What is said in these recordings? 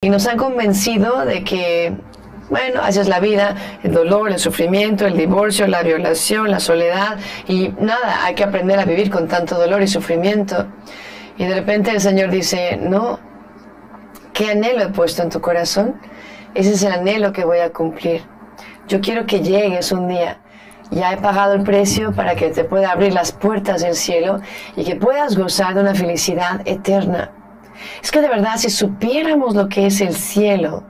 Y nos han convencido de que, bueno, así es la vida, el dolor, el sufrimiento, el divorcio, la violación, la soledad, y nada, hay que aprender a vivir con tanto dolor y sufrimiento. Y de repente el Señor dice, no, ¿qué anhelo he puesto en tu corazón? Ese es el anhelo que voy a cumplir. Yo quiero que llegues un día. Ya he pagado el precio para que te pueda abrir las puertas del cielo y que puedas gozar de una felicidad eterna. Es que de verdad, si supiéramos lo que es el cielo,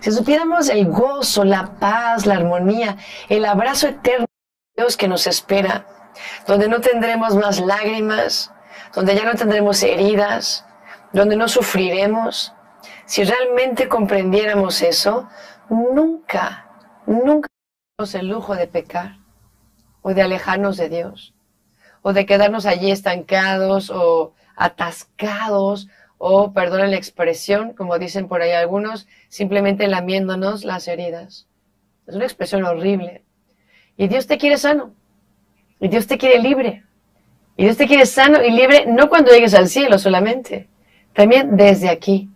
si supiéramos el gozo, la paz, la armonía, el abrazo eterno de Dios que nos espera, donde no tendremos más lágrimas, donde ya no tendremos heridas, donde no sufriremos, si realmente comprendiéramos eso, nunca, nunca tendremos el lujo de pecar o de alejarnos de Dios, o de quedarnos allí estancados o atascados o, perdonen la expresión, como dicen por ahí algunos, simplemente lamiéndonos las heridas. Es una expresión horrible. Y Dios te quiere sano. Y Dios te quiere libre. Y Dios te quiere sano y libre no cuando llegues al cielo solamente, también desde aquí.